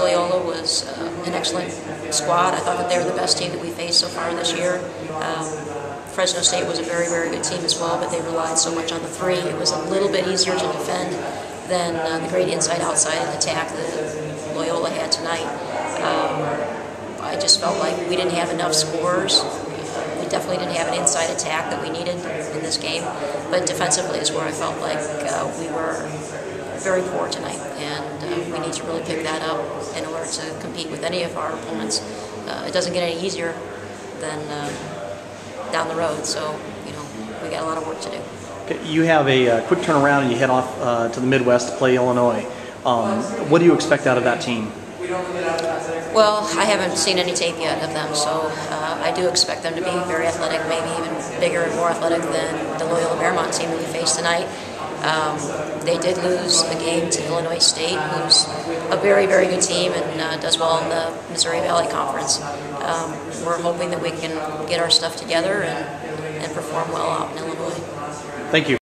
Loyola was uh, an excellent squad. I thought that they were the best team that we faced so far this year. Um, Fresno State was a very, very good team as well, but they relied so much on the three. It was a little bit easier to defend than uh, the great inside-outside attack that Loyola had tonight. Um, I just felt like we didn't have enough scores. We definitely didn't have an inside attack that we needed in this game, but defensively is where I felt like uh, we were very poor tonight, and uh, we need to really pick that up in order to compete with any of our opponents. Uh, it doesn't get any easier than uh, down the road, so you know we got a lot of work to do. You have a uh, quick turnaround and you head off uh, to the Midwest to play Illinois. Um, what do you expect out of that team? Well, I haven't seen any tape yet of them, so uh, I do expect them to be very athletic, maybe even bigger and more athletic than the Loyola Marymount team that we faced tonight. Um, they did lose a game to Illinois State, who's a very, very good team and uh, does well in the Missouri Valley Conference. Um, we're hoping that we can get our stuff together and, and perform well out in Illinois. Thank you.